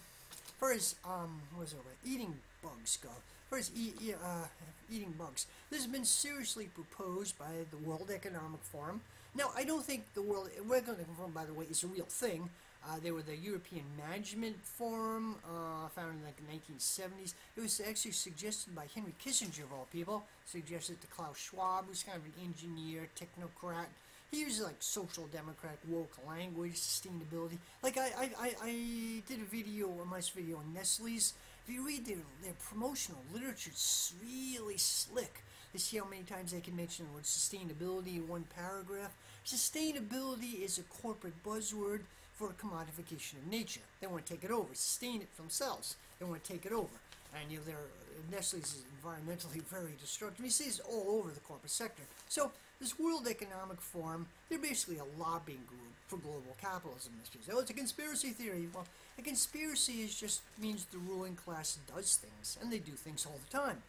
far as, um, what was it, eating bugs go, far as e e uh, eating bugs, this has been seriously proposed by the World Economic Forum. Now, I don't think the World Economic Forum, by the way, is a real thing. Uh, they were the European Management Forum, uh, founded in like the 1970s. It was actually suggested by Henry Kissinger, of all people, suggested to Klaus Schwab, who's kind of an engineer, technocrat. He uses like social democratic woke language, sustainability. Like I, I, I, I did a video, a nice video on Nestle's. If you read their, their promotional literature, it's really slick. You see how many times they can mention the word sustainability in one paragraph. Sustainability is a corporate buzzword for a commodification of nature. They want to take it over, sustain it for themselves. They want to take it over. And you know, they're, Nestle's is environmentally (laughs) very destructive. You see this all over the corporate sector. So this World Economic Forum, they're basically a lobbying group for global capitalism. Oh, it's a conspiracy theory. Well, a conspiracy is just means the ruling class does things, and they do things all the time.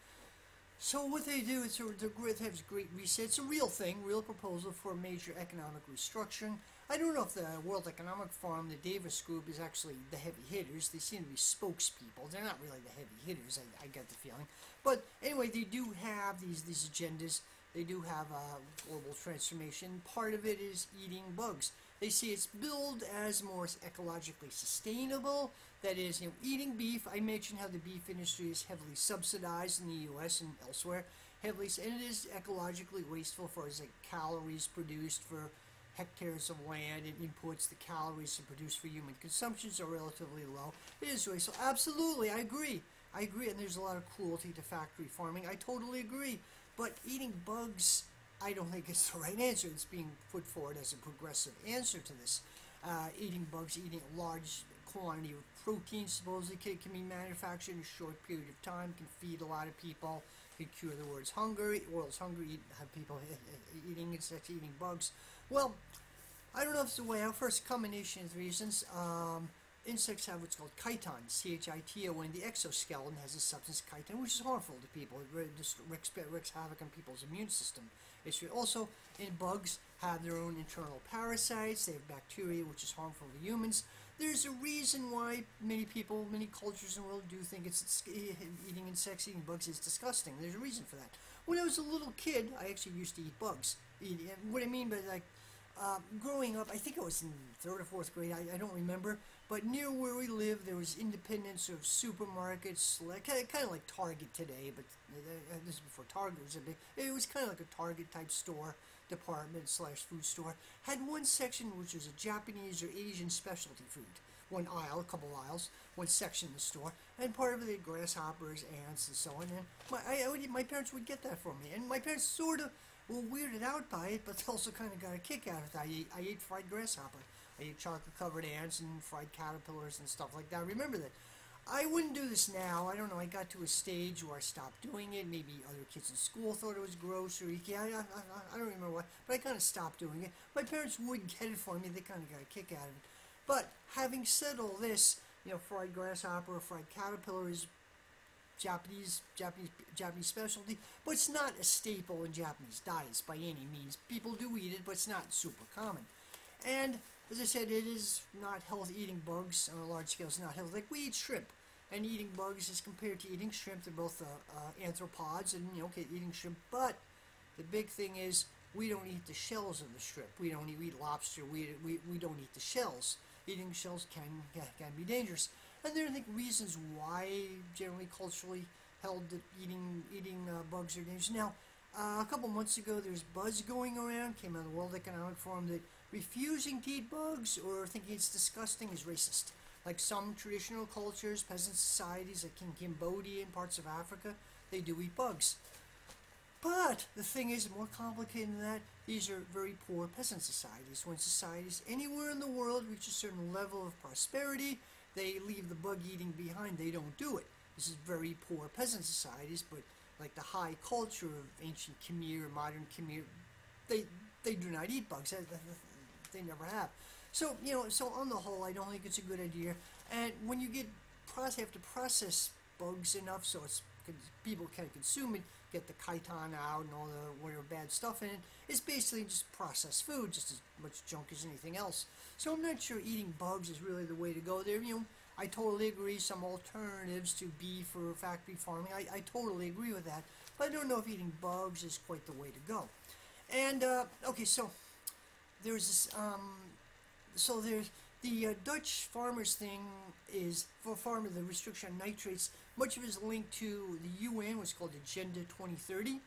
So what they do is they're, they have great reset. It's a real thing, real proposal for a major economic restructuring. I don't know if the World Economic Forum, the Davos Group, is actually the heavy hitters. They seem to be spokespeople. They're not really the heavy hitters, I, I get the feeling. But anyway, they do have these, these agendas. They do have a global transformation. Part of it is eating bugs. They see it's billed as more ecologically sustainable. That is, you know, eating beef. I mentioned how the beef industry is heavily subsidized in the U.S. and elsewhere. Heavily, and it is ecologically wasteful for as like calories produced for hectares of land and imports the calories to produce for human consumptions are relatively low. It is wasteful. Absolutely, I agree. I agree, and there's a lot of cruelty to factory farming. I totally agree. But eating bugs, I don't think it's the right answer. It's being put forward as a progressive answer to this. Uh, eating bugs, eating a large quantity of protein supposedly can, can, be manufactured in a short period of time, can feed a lot of people, can cure the world's hunger, world's hunger, eat, have people eating insects, eating bugs. Well, I don't know if it's the way out. First, combination of reasons. Um, insects have what's called chitin, C-H-I-T-O-N. The exoskeleton has a substance chitin, which is harmful to people. It wreaks havoc on people's immune system. It's also in bugs have their own internal parasites. They have bacteria, which is harmful to humans. There's a reason why many people, many cultures in the world do think it's eating insects, eating bugs is disgusting. There's a reason for that. When I was a little kid, I actually used to eat bugs. What I mean by like uh, growing up, I think I was in third or fourth grade. I, I don't remember. But near where we lived, there was independent sort of supermarkets, like kind of like Target today. But uh, this is before Target was a big. It was kind of like a Target type store department slash food store. Had one section which was a Japanese or Asian specialty food. One aisle, a couple aisles, one section in the store, and part of it had grasshoppers, ants, and so on. And my I, I my parents would get that for me, and my parents sort of were weirded out by it, but they (laughs) also kind of got a kick out of it. I ate, I ate fried grasshopper. I ate chocolate covered ants and fried caterpillars and stuff like that. I remember that. I wouldn't do this now. I don't know. I got to a stage where I stopped doing it. Maybe other kids in school thought it was gross or icky. I, I, I, don't remember what, but I kind of stopped doing it. My parents would get it for me. They kind of got a kick out of it. But having said all this, you know, fried grasshopper, fried caterpillar is Japanese Japanese Japanese specialty, but it's not a staple in Japanese diets by any means. People do eat it, but it's not super common. And as I said, it is not healthy. Eating bugs on a large scale It's not healthy. Like we eat shrimp. and eating bugs is compared to eating shrimp. They're both uh, uh, arthropods, and you know, okay, eating shrimp. But the big thing is we don't eat the shells of the shrimp. We don't eat, we eat lobster. We, we, we don't eat the shells. Eating shells can, can, be dangerous. And there are I think reasons why generally culturally held that eating eating uh, bugs are dangerous. Now, uh, a couple months ago, there's buzz going around, came out of the World Economic Forum, that refusing to eat bugs or thinking it's disgusting is racist. Like some traditional cultures, peasant societies, like in Cambodia and parts of Africa, they do eat bugs. But the thing is more complicated than that. These are very poor peasant societies. When societies anywhere in the world reach a certain level of prosperity, they leave the bug eating behind. They don't do it. This is very poor peasant societies, but like the high culture of ancient Khmer, modern Khmer, they they do not eat bugs. They never have. So you know, so on the whole, I don't think it's a good idea. And when you get have to process bugs enough so it's people can consume it, get the chitin out and all the whatever bad stuff in it. It's basically just processed food, just as much junk as anything else. So I'm not sure eating bugs is really the way to go there. You know, I totally agree. Some alternatives to beef or factory farming, I, I totally agree with that. But I don't know if eating bugs is quite the way to go. And uh, okay, so there's this. Um, so there's the uh, Dutch farmers thing is for farmer the restriction on nitrates. Much of it is linked to the UN, what's called Agenda 2030,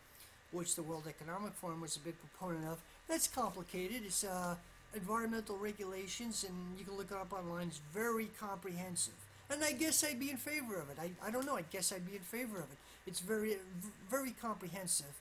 which the World Economic Forum was a big proponent of. That's complicated. It's uh, environmental regulations, and you can look it up online. It's very comprehensive. And I guess I'd be in favor of it. I, I don't know. I guess I'd be in favor of it. It's very, very comprehensive.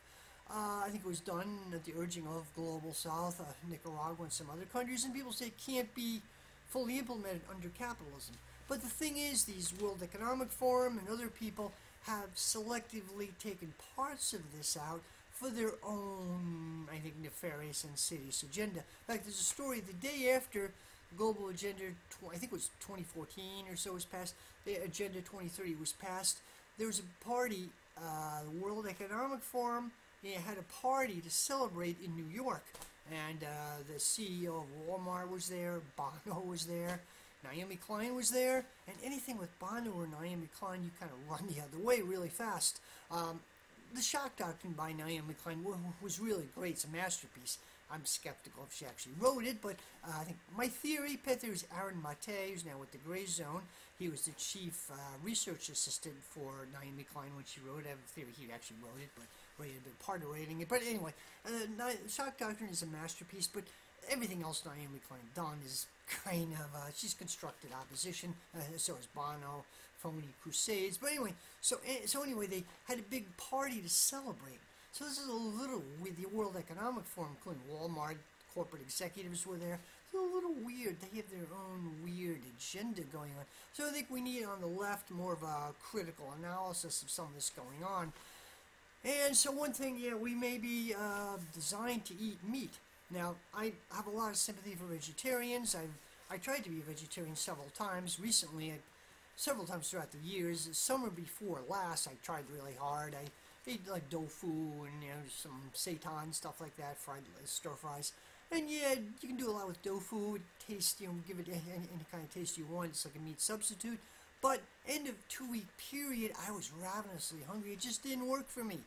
Uh, I think it was done at the urging of Global South, uh, Nicaragua, and some other countries, and people say it can't be fully implemented under capitalism. But the thing is, these World Economic Forum and other people have selectively taken parts of this out for their own, I think, nefarious and insidious agenda. In fact, there's a story the day after Global Agenda, I think it was 2014 or so was passed, the Agenda 2030 was passed. There was a party, uh, the World Economic Forum, it had a party to celebrate in New York. And uh, the CEO of Walmart was there, Bono was there, Naomi Klein was there, and anything with Bono or Naomi Klein, you kind of run the other way really fast. Um, the Shock Doctrine by Naomi Klein was really great. It's a masterpiece. I'm skeptical if she actually wrote it, but uh, I think my theory, Peter, is Aaron Mate, who's now with the Gray Zone. He was the chief uh, research assistant for Naomi Klein when she wrote it. I have a theory he actually wrote it, but Been part of writing it. But anyway, uh, Shock Doctrine is a masterpiece, but everything else Naomi Klein done is kind of, uh, she's constructed opposition, uh, so is Bono, phony crusades. But anyway, so, eh, so anyway, they had a big party to celebrate. So this is a little with the World Economic Forum, including Walmart, corporate executives were there. It's a little weird. They have their own weird agenda going on. So I think we need on the left more of a critical analysis of some of this going on. And so one thing, yeah, we may be uh, designed to eat meat. Now, I have a lot of sympathy for vegetarians. I've I tried to be a vegetarian several times. Recently, I, several times throughout the years. Summer before last, I tried really hard. I ate like tofu and you know some seitan stuff like that, fried stir fries. And yeah, you can do a lot with tofu. It tastes, you know, give it any, any kind of taste you want. It's like a meat substitute. But end of two week period, I was ravenously hungry. It just didn't work for me.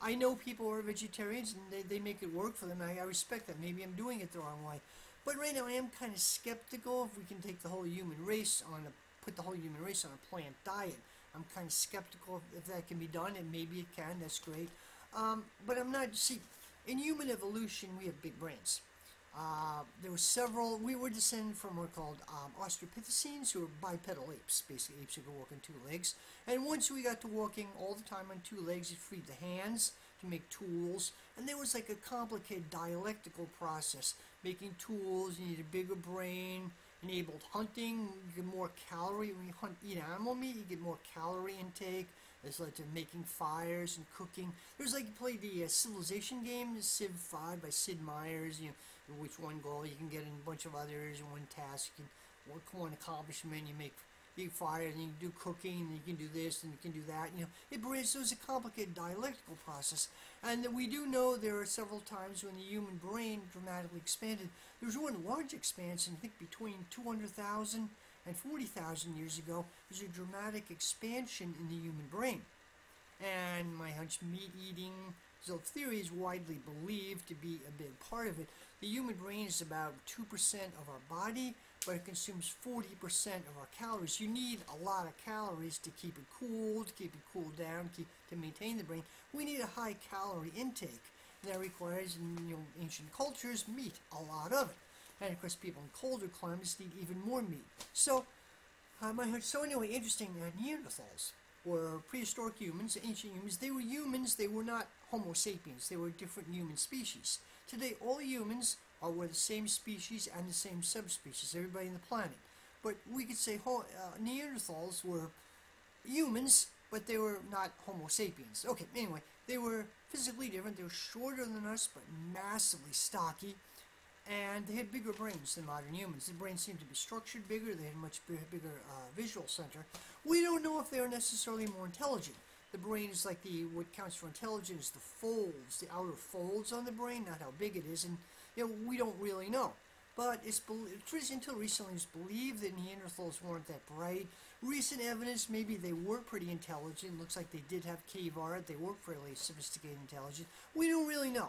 I know people are vegetarians and they, they make it work for them. I, I respect that. Maybe I'm doing it the wrong way. But right now I am kind of skeptical if we can take the whole human race on a, put the whole human race on a plant diet. I'm kind of skeptical if, if that can be done, and maybe it can. That's great. Um, but I'm not. See, in human evolution, we have big brains. Uh, there were several. We were descended from what are called um, Australopithecines, who were bipedal apes, basically apes who could walk on two legs. And once we got to walking all the time on two legs, it freed the hands to make tools. And there was like a complicated dialectical process. Making tools, you need a bigger brain. Enabled hunting, you get more calorie. When you hunt, eat animal meat, you get more calorie intake. It's led to making fires and cooking. There's like you play the uh, Civilization game, Civ 5 by Sid Meier's. You know, which one goal you can get in a bunch of others, one task, you can work one accomplishment, you make you fire, and you can do cooking, and you can do this, and you can do that. You know, it brings so it's a complicated dialectical process, and we do know there are several times when the human brain dramatically expanded. There's one large expansion, I think between 200,000 And 40,000 years ago, there's a dramatic expansion in the human brain. And my hunch, meat eating, theory is widely believed to be a big part of it. The human brain is about 2% of our body, but it consumes 40% of our calories. You need a lot of calories to keep it cool, to keep it cooled down, keep, to maintain the brain. We need a high calorie intake. And that requires, in you know, ancient cultures, meat, a lot of it. And of course, people in colder climates need even more meat. So, my so anyway, interesting. Uh, Neanderthals were prehistoric humans, ancient humans. They were humans. They were not Homo sapiens. They were a different human species. Today, all humans are were the same species and the same subspecies. Everybody on the planet. But we could say uh, Neanderthals were humans, but they were not Homo sapiens. Okay. Anyway, they were physically different. They were shorter than us, but massively stocky and they had bigger brains than modern humans. The brains seemed to be structured bigger, they had a much bigger uh, visual center. We don't know if they are necessarily more intelligent. The brain is like the, what counts for intelligence, the folds, the outer folds on the brain, not how big it is, and you know, we don't really know. But it's until recently it's believed that Neanderthals weren't that bright. Recent evidence, maybe they were pretty intelligent. Looks like they did have cave art. They were fairly sophisticated, intelligent. We don't really know.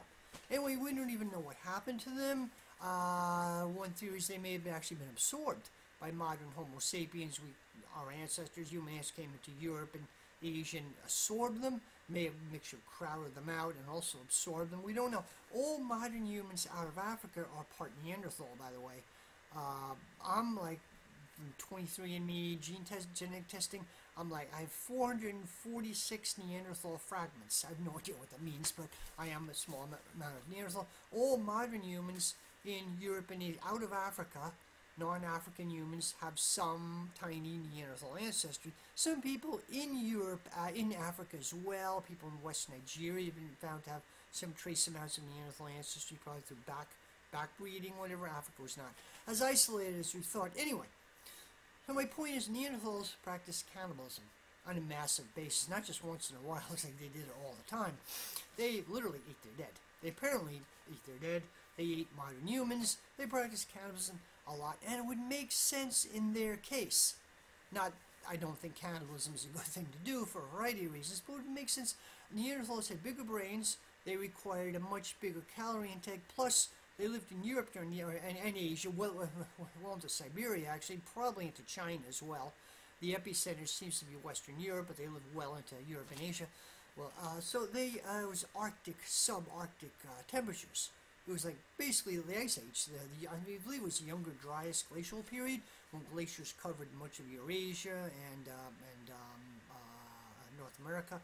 Anyway, we don't even know what happened to them. Uh, one theory is they may have actually been absorbed by modern Homo sapiens. We, our ancestors, human ancestors, came into Europe and Asia and absorbed them. May have mixture crowded them out and also absorbed them. We don't know. All modern humans out of Africa are part Neanderthal, by the way. Uh, I'm like 23andMe gene test, genetic testing. I'm like I have 446 Neanderthal fragments. I have no idea what that means, but I am a small amount of Neanderthal. All modern humans in Europe and out of Africa, non-African humans have some tiny Neanderthal ancestry. Some people in Europe, uh, in Africa as well, people in West Nigeria have been found to have some trace amounts of Neanderthal ancestry, probably through back backbreeding, whatever. Africa was not as isolated as we thought. Anyway, so my point is Neanderthals practiced cannibalism on a massive basis, not just once in a while, (laughs) it's like they did it all the time. They literally ate their dead. They apparently ate their dead. They ate modern humans. They practiced cannibalism a lot, and it would make sense in their case. Not, I don't think cannibalism is a good (laughs) thing to do for a variety of reasons, but it would make sense. Neanderthals had bigger brains. They required a much bigger calorie intake. Plus, they lived in Europe during the and, Asia, well, (laughs) well into Siberia actually, probably into China as well. The epicenter seems to be Western Europe, but they lived well into Europe and Asia. Well, uh, so they uh, it was Arctic, subarctic uh, temperatures. It was like basically the ice age. The, the, I believe it was the younger, Dryas glacial period when glaciers covered much of Eurasia and um, and um, uh, North America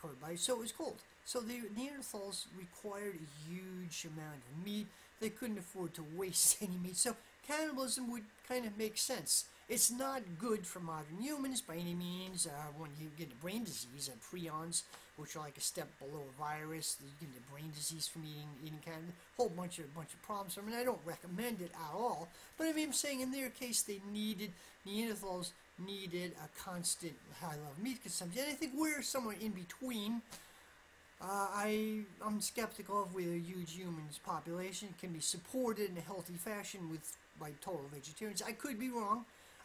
covered by. So it was cold. So the Neanderthals required a huge amount of meat. They couldn't afford to waste (laughs) any meat. So cannibalism would kind of make sense. It's not good for modern humans by any means. Uh, when you get a brain disease, uh, prions, which are like a step below a virus, you get a brain disease from eating eating kind of a whole bunch of bunch of problems. I mean, I don't recommend it at all. But I mean, I'm saying in their case, they needed Neanderthals needed a constant high level of meat consumption. And I think we're somewhere in between. Uh, I, I'm skeptical of whether a huge human population can be supported in a healthy fashion with by total vegetarians. I could be wrong.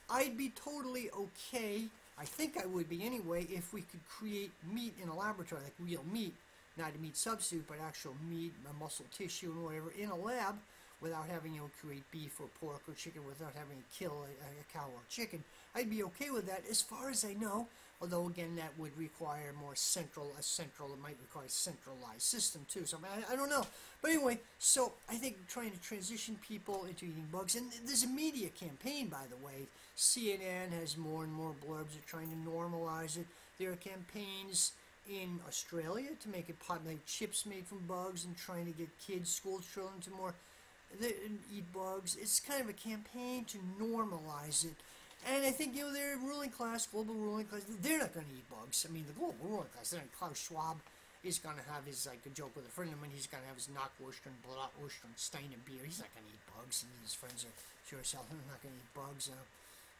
I'd be totally okay, I think I would be anyway, if we could create meat in a laboratory, like real meat, not a meat substitute, but actual meat, muscle tissue, and whatever, in a lab without having know, create beef or pork or chicken, without having to kill a, a cow or chicken. I'd be okay with that as far as I know. Although again, that would require more central, a central, it might require a centralized system too. So I, I don't know. But anyway, so I think trying to transition people into eating bugs, and there's a media campaign, by the way. CNN has more and more blurbs. They're trying to normalize it. There are campaigns in Australia to make it popular, like chips made from bugs, and trying to get kids, school children, to more eat bugs. It's kind of a campaign to normalize it. And I think, you know, their ruling class, global ruling class, they're not going to eat bugs. I mean, the global ruling class, they're Klaus Schwab is going to have his, like, a joke with a friend of mine. He's going to have his Knackwurst and Bratwurst and Steiner beer. He's not going to eat bugs. And his friends are sure as hell not going to eat bugs. Uh,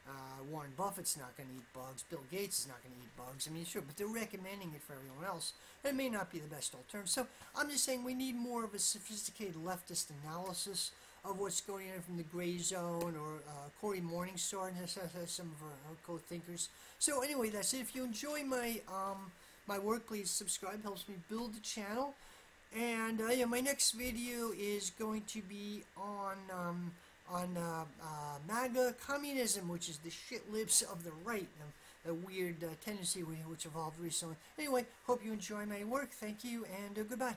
uh, Warren Buffett's not going to eat bugs. Bill Gates is not going to eat bugs. I mean, sure, but they're recommending it for everyone else. It may not be the best alternative. So I'm just saying we need more of a sophisticated leftist analysis of what's going on from the Gray Zone or uh, Cory Morningstar and some of our, our co-thinkers. So anyway, that's it. If you enjoy my um, my work, please subscribe. Helps me build the channel. And uh, yeah, my next video is going to be on um, on uh, uh, MAGA communism, which is the shit lips of the right. A weird uh, tendency which evolved recently. Anyway, hope you enjoy my work. Thank you, and uh, goodbye.